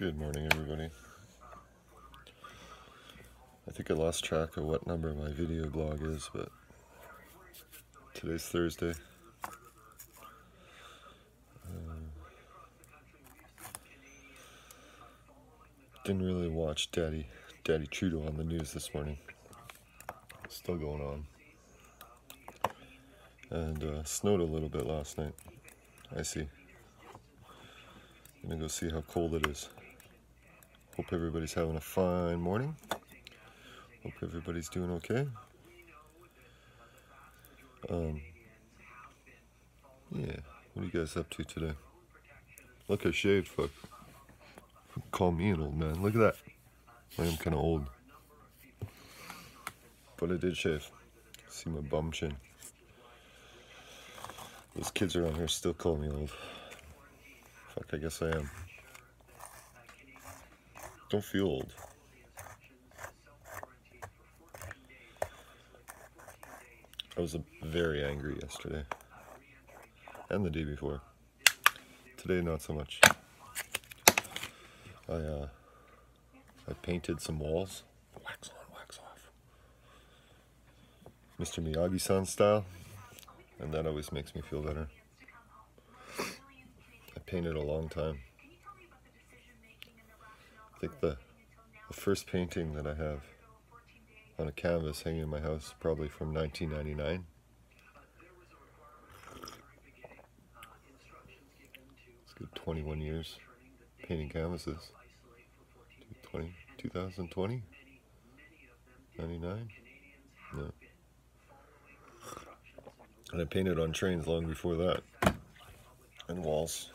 Good morning, everybody. I think I lost track of what number my video blog is, but today's Thursday. Uh, didn't really watch Daddy, Daddy Trudeau on the news this morning. Still going on. And uh, snowed a little bit last night. I see. Gonna go see how cold it is. Hope everybody's having a fine morning. Hope everybody's doing okay. Um, yeah, what are you guys up to today? Look, I shaved, fuck. Call me an old man. Look at that. I am kind of old. But I did shave. See my bum chin. Those kids around here still call me old. Fuck, I guess I am. Don't feel old. I was very angry yesterday. And the day before. Today, not so much. I, uh, I painted some walls. Wax on, wax off. Mr. Miyagi-san style. And that always makes me feel better. I painted a long time. I think the, the first painting that I have on a canvas hanging in my house probably from 1999. It's good 21 years painting canvases. 20, 2020? 99? No. And I painted on trains long before that. And walls.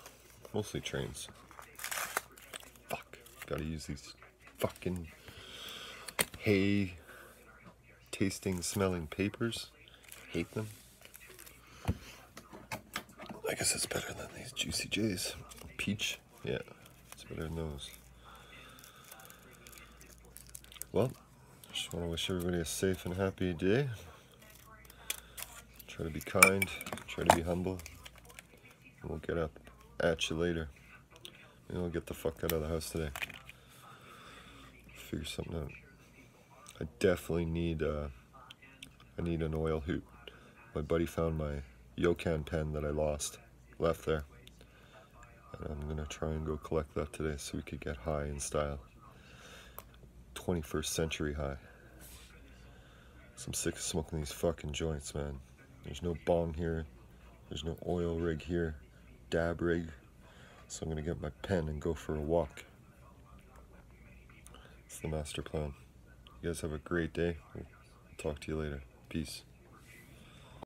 Mostly trains. Gotta use these fucking hay tasting, smelling papers. Hate them. I guess it's better than these Juicy Jay's. Peach, yeah, it's better than those. Well, just want to wish everybody a safe and happy day. Try to be kind, try to be humble, and we'll get up at you later. Maybe we'll get the fuck out of the house today figure something out. I definitely need uh, I need an oil hoop. My buddy found my Yocan pen that I lost, left there. And I'm gonna try and go collect that today so we could get high in style. 21st century high. So I'm sick of smoking these fucking joints, man. There's no bong here. There's no oil rig here. Dab rig. So I'm gonna get my pen and go for a walk. It's the master plan. You guys have a great day. We'll talk to you later. Peace.